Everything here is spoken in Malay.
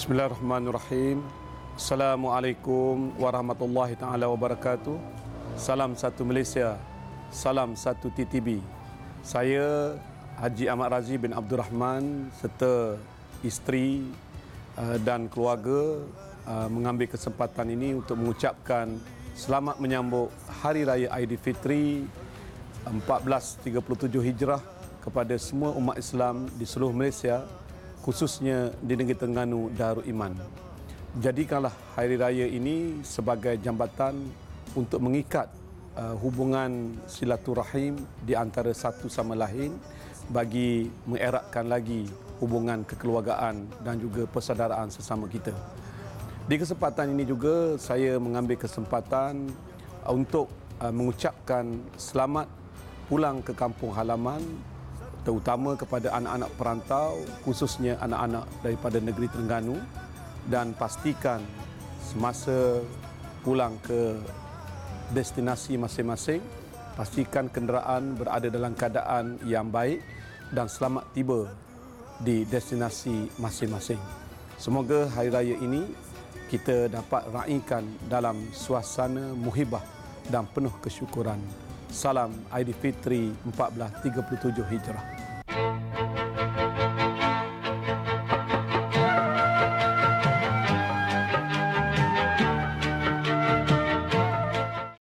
Bismillahirrahmanirrahim. Assalamualaikum warahmatullahi taala wabarakatuh. Salam satu Malaysia. Salam satu TTB. Saya Haji Ahmad Razi bin Abdul Rahman serta isteri uh, dan keluarga uh, mengambil kesempatan ini untuk mengucapkan selamat menyambut Hari Raya Aidilfitri 1437 Hijrah kepada semua umat Islam di seluruh Malaysia khususnya di negeri Terengganu Darul Iman. Jadikanlah hari raya ini sebagai jambatan untuk mengikat uh, hubungan silaturahim di antara satu sama lain bagi mengeratkan lagi hubungan kekeluargaan dan juga persaudaraan sesama kita. Di kesempatan ini juga saya mengambil kesempatan uh, untuk uh, mengucapkan selamat pulang ke kampung halaman terutama kepada anak-anak perantau khususnya anak-anak daripada negeri Terengganu dan pastikan semasa pulang ke destinasi masing-masing pastikan kenderaan berada dalam keadaan yang baik dan selamat tiba di destinasi masing-masing. Semoga hari raya ini kita dapat raikan dalam suasana muhibah dan penuh kesyukuran. Salam Aidilfitri 1437 Hijrah.